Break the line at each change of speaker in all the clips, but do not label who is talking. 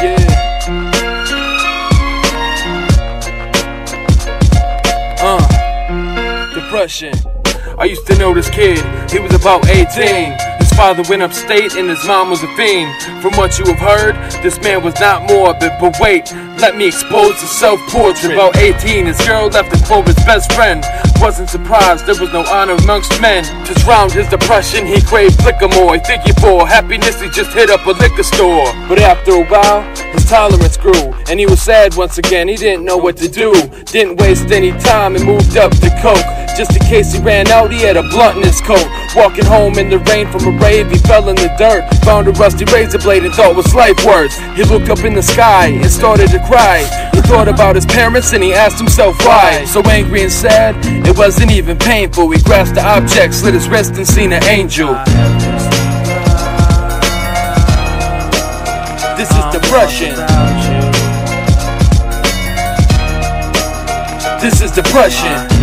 Yeah. Uh, depression. I used to know this kid, he was about 18. His father went upstate and his mom was a fiend. From what you have heard, this man was not morbid. But wait, let me expose the self portrait. About 18, his girl left him for his best friend. Wasn't surprised, there was no honor amongst men. To drown his depression, he craved liquor more. He thinking for happiness, he just hit up a liquor store. But after a while, his tolerance grew, and he was sad once again. He didn't know what to do. Didn't waste any time and moved up to coke. Just in case he ran out, he had a blunt in his coat. Walking home in the rain from a rave, he fell in the dirt. Found a rusty razor blade and thought was life worth. He looked up in the sky and started to cry. He thought about his parents and he asked himself why. So angry and sad, it wasn't even painful. He grasped the object, slit his wrist, and seen an angel. This is depression. This is depression.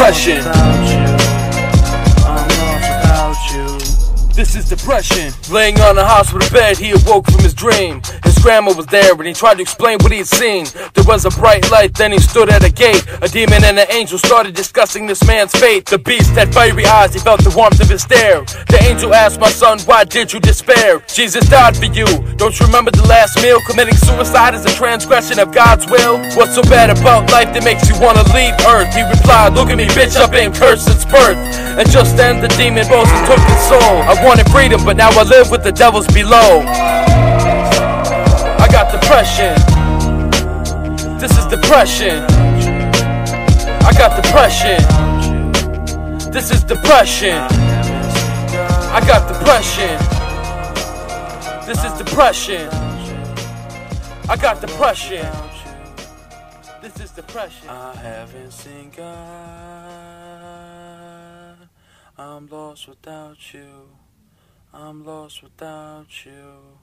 Depression. This is depression. Laying on a hospital bed, he awoke from his dream. Grandma was there, and he tried to explain what he had seen. There was a bright light, then he stood at a gate. A demon and an angel started discussing this man's fate. The beast had fiery eyes, he felt the warmth of his stare. The angel asked, My son, why did you despair? Jesus died for you. Don't you remember the last meal? Committing suicide is a transgression of God's will. What's so bad about life that makes you wanna leave earth? He replied, Look at me, bitch, I've been cursed since birth. And just then the demon rose and took his soul. I wanted freedom, but now I live with the devils below. Depression. This is depression. I got depression. This is depression. I got depression. This is depression. I got depression. This is depression. I haven't seen God. I'm lost without you. I'm lost without you.